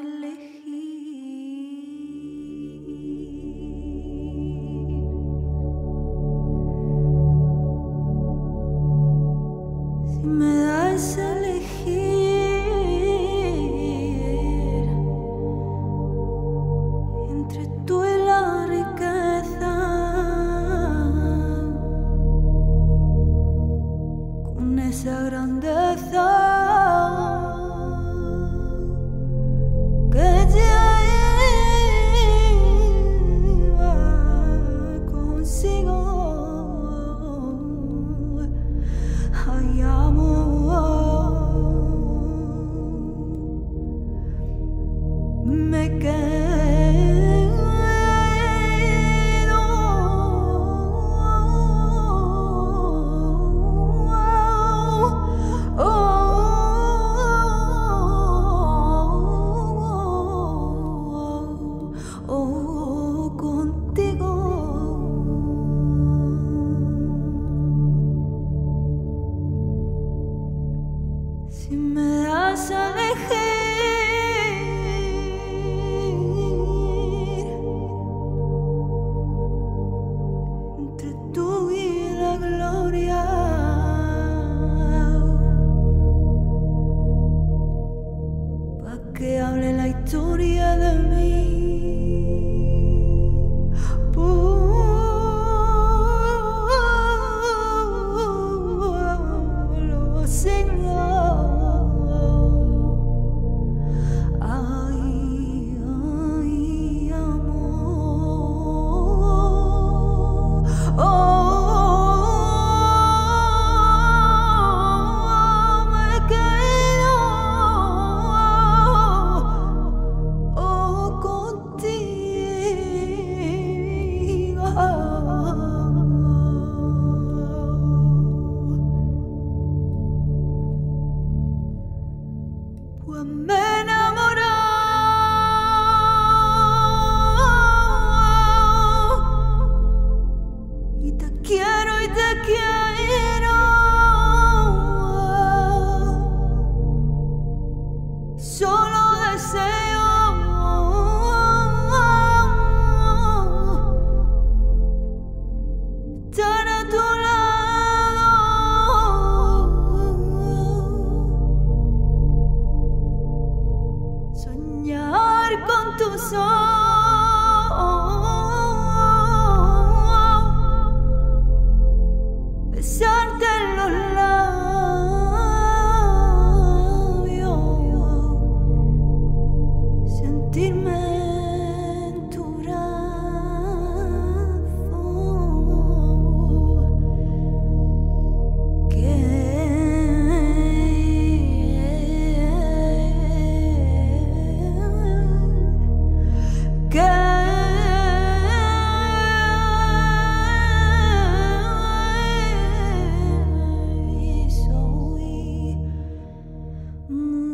elegir. Si me das a elegir entre tú y la riqueza, con esa grandeza. Me quedo Oh. Quiero y te quiero. Soñar con Mm.